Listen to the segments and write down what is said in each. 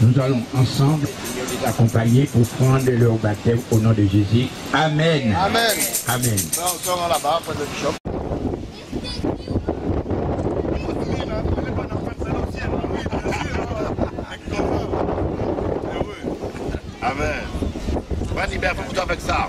Nous allons ensemble les accompagner pour prendre leur baptême au nom de Jésus. Amen. Amen. Amen. Amen. Faut avec ça.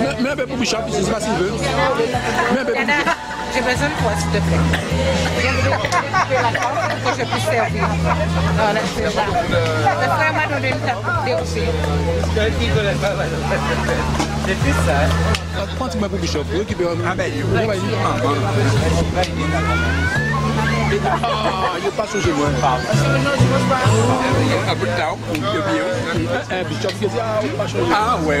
Mets, mets un peu pour je sais pas s'il veut. Mets un peu pour Yana, j'ai besoin de toi, s'il te plaît. Récupérer la porte pour que je puisse servir. Non, là, c'est ça. Le frère m'a donné une aussi. Prends un petit peu pour Bishop, récupère un Ah ben, On va y Ah, il n'est pas changé moi. Un peu de temps, le bio. Un Bishop qui dit, ah, il n'est pas changé. Ah ouais,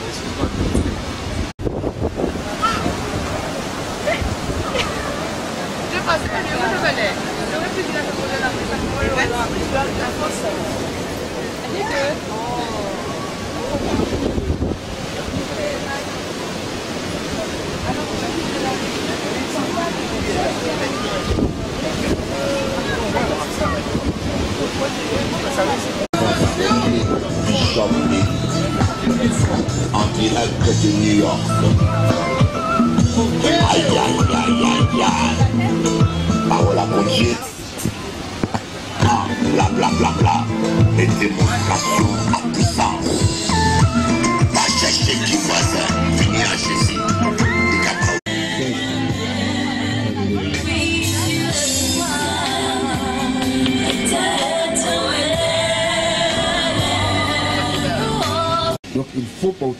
This is what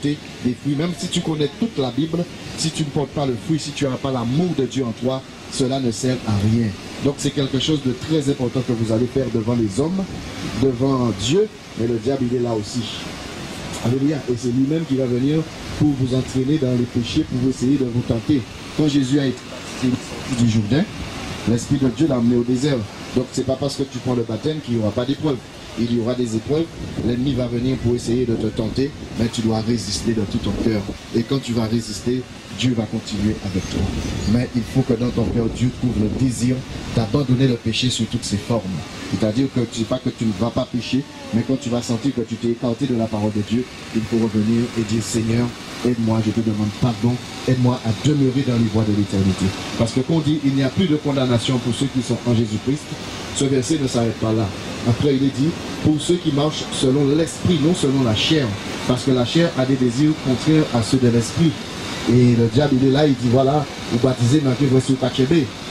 des fruits. Même si tu connais toute la Bible, si tu ne portes pas le fruit, si tu n'as pas l'amour de Dieu en toi, cela ne sert à rien. Donc c'est quelque chose de très important que vous allez faire devant les hommes, devant Dieu, mais le diable il est là aussi. Alléluia. Et c'est lui-même qui va venir pour vous entraîner dans les péchés, pour essayer de vous tenter. Quand Jésus a été du Jourdain, l'Esprit de Dieu l'a amené au désert. Donc c'est pas parce que tu prends le baptême qu'il n'y aura pas d'épreuve. Il y aura des épreuves. L'ennemi va venir pour essayer de te tenter, mais tu dois résister de tout ton cœur. Et quand tu vas résister, Dieu va continuer avec toi. Mais il faut que dans ton cœur, Dieu trouve le désir d'abandonner le péché sous toutes ses formes. C'est-à-dire que tu pas que tu ne vas pas pécher, mais quand tu vas sentir que tu t'es écarté de la parole de Dieu, il faut revenir et dire Seigneur, aide-moi, je te demande pardon, aide-moi à demeurer dans les voies de l'éternité. Parce que quand on dit il n'y a plus de condamnation pour ceux qui sont en Jésus-Christ, ce verset ne s'arrête pas là. Après, il est dit pour ceux qui marchent selon l'esprit, non selon la chair. Parce que la chair a des désirs contraires à ceux de l'esprit. Et le diable, il est là, il dit voilà, vous baptisez dans.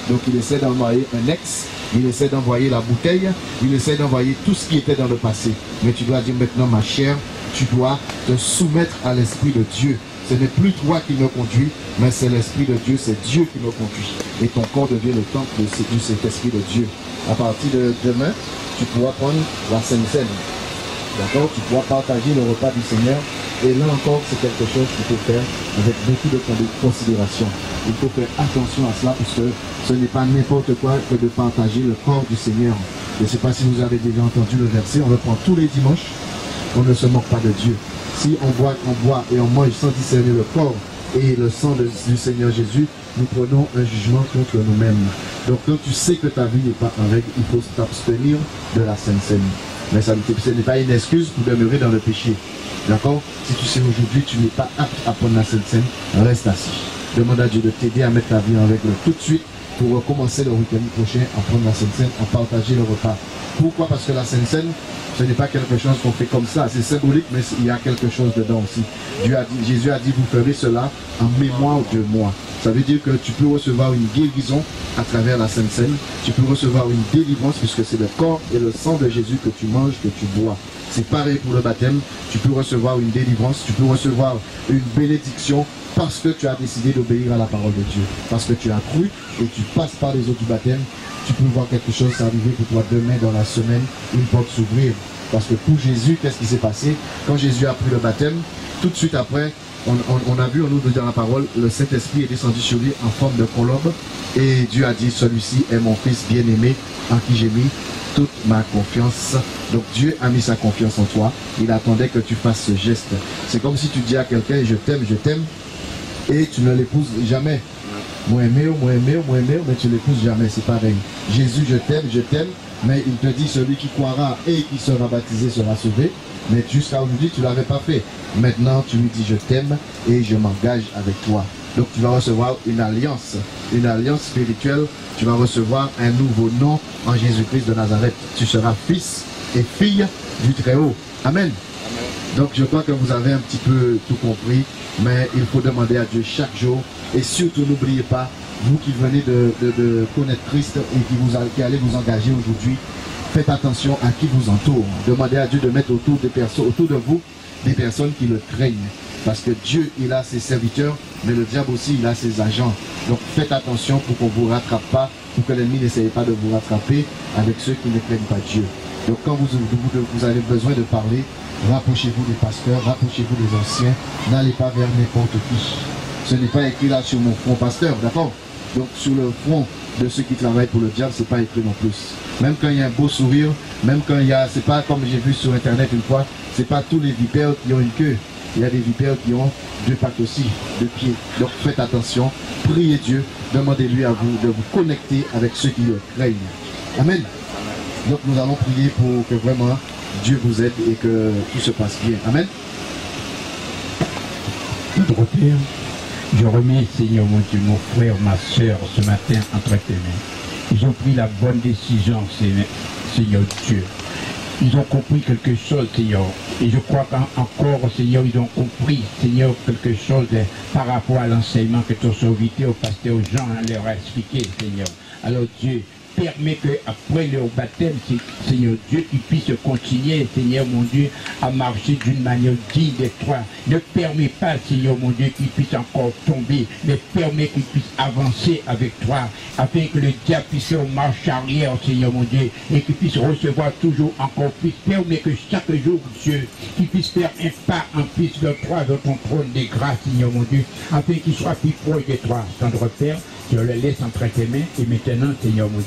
Donc il essaie d'envoyer un ex, il essaie d'envoyer la bouteille, il essaie d'envoyer tout ce qui était dans le passé. Mais tu dois dire maintenant, ma chair, tu dois te soumettre à l'esprit de Dieu. Ce n'est plus toi qui me conduis, mais c'est l'esprit de Dieu, c'est Dieu qui me conduit. Et ton corps devient le temple ce- de cet esprit de Dieu. À partir de demain, tu pourras prendre la Sainte Seine. D'accord? Tu pourras partager le repas du Seigneur. Et là encore, c'est quelque chose qu'il faut faire avec beaucoup de con- considération. Il faut faire attention à cela parce que ce n'est pas n'importe quoi que de partager le corps du Seigneur. Je ne sais pas si vous avez déjà entendu le verset, on le prend tous les dimanches. On ne se moque pas de Dieu. Si on boit, on boit et on mange sans discerner le corps et le sang du Seigneur Jésus, nous prenons un jugement contre nous-mêmes. Donc quand tu sais que ta vie n'est pas en règle, il faut t'abstenir de la Sainte Seine. Mais ça ce n'est pas une excuse pour demeurer dans le péché. D'accord? Si tu sais aujourd'hui, tu n'es pas apte à prendre la Sainte Seine, reste assis. Demande à Dieu de t'aider à mettre ta vie en règle tout de suite pour recommencer le week-end prochain à prendre la Sainte Seine, à partager le repas. Pourquoi? Parce que la Sainte Seine, ce n'est pas quelque chose qu'on fait comme ça. C'est symbolique, mais il y a quelque chose dedans aussi. Jésus a dit, vous ferez cela en mémoire de moi. Ça veut dire que tu peux recevoir une guérison à travers la Sainte Seine. Tu peux recevoir une délivrance puisque c'est le corps et le sang de Jésus que tu manges, que tu bois. C'est pareil pour le baptême. Tu peux recevoir une délivrance, tu peux recevoir une bénédiction parce que tu as décidé d'obéir à la parole de Dieu. Parce que tu as cru et tu passes par les eaux du baptême. Tu peux voir quelque chose arriver pour toi demain dans la semaine, une porte s'ouvrir. Parce que pour Jésus, qu'est-ce qui s'est passé? Quand Jésus a pris le baptême, tout de suite après, on, a vu, on nous dit dans la parole, le Saint-Esprit est descendu sur lui en forme de colombe. Et Dieu a dit, celui-ci est mon fils bien-aimé en qui j'ai mis toute ma confiance. Donc Dieu a mis sa confiance en toi. Il attendait que tu fasses ce geste. C'est comme si tu dis à quelqu'un, je t'aime, je t'aime, et tu ne l'épouses jamais. Moi aimé, moi aimé, moi aimé, mais tu l'épouses jamais, c'est pareil. Jésus, je t'aime, je t'aime, mais il te dit, celui qui croira et qui sera baptisé sera sauvé. Mais jusqu'à aujourd'hui, tu ne l'avais pas fait. Maintenant, tu lui dis, je t'aime et je m'engage avec toi. Donc tu vas recevoir une alliance, une alliance spirituelle. Tu vas recevoir un nouveau nom en Jésus-Christ de Nazareth. Tu seras fils et fille du Très-Haut. Amen. Donc je crois que vous avez un petit peu tout compris, mais il faut demander à Dieu chaque jour. Et surtout n'oubliez pas, vous qui venez de, connaître Christ et qui, allez vous engager aujourd'hui, faites attention à qui vous entoure. Demandez à Dieu de mettre autour, autour de vous des personnes qui le craignent. Parce que Dieu, il a ses serviteurs, mais le diable aussi, il a ses agents. Donc faites attention pour qu'on ne vous rattrape pas, pour que l'ennemi n'essaye pas de vous rattraper avec ceux qui ne craignent pas Dieu. Donc quand vous, vous, avez besoin de parler, rapprochez-vous des pasteurs, rapprochez-vous des anciens, n'allez pas vers n'importe qui. Ce n'est pas écrit là sur mon front pasteur, d'accord? Donc sur le front de ceux qui travaillent pour le diable, c'est pas écrit non plus. Même quand il y a un beau sourire, même quand il y a, c'est pas comme j'ai vu sur internet une fois, c'est pas tous les vipères qui ont une queue. Il y a des vipères qui ont deux pattes aussi, deux pieds. Donc faites attention, priez Dieu, demandez-lui à vous de vous connecter avec ceux qui le craignent. Amen. Donc nous allons prier pour que vraiment Dieu vous aide et que tout se passe bien. Amen. Je remets, Seigneur mon Dieu, mon frère, ma soeur, ce matin entre tes mains. Ils ont pris la bonne décision, Seigneur, Dieu. Ils ont compris quelque chose, Seigneur. Et je crois qu'encore, Seigneur, ils ont compris, Seigneur, quelque chose par rapport à l'enseignement que ton serviteur, au pasteur Jean, leur a expliqué, Seigneur. Alors Dieu, permet qu'après leur baptême, Seigneur Dieu, qu'ils puissent continuer, Seigneur mon Dieu, à marcher d'une manière digne de toi. Ne permets pas, Seigneur mon Dieu, qu'ils puissent encore tomber, mais permets qu'ils puissent avancer avec toi, afin que le diable puisse faire marche arrière, Seigneur mon Dieu, et qu'ils puissent recevoir toujours encore plus. Permets que chaque jour, Dieu, qu'ils puissent faire un pas en plus vers toi, vers ton trône des grâces, Seigneur mon Dieu, afin qu'ils soient plus proches de toi. Tendre Père, je le laisse entre tes mains, et maintenant, Seigneur mon Dieu,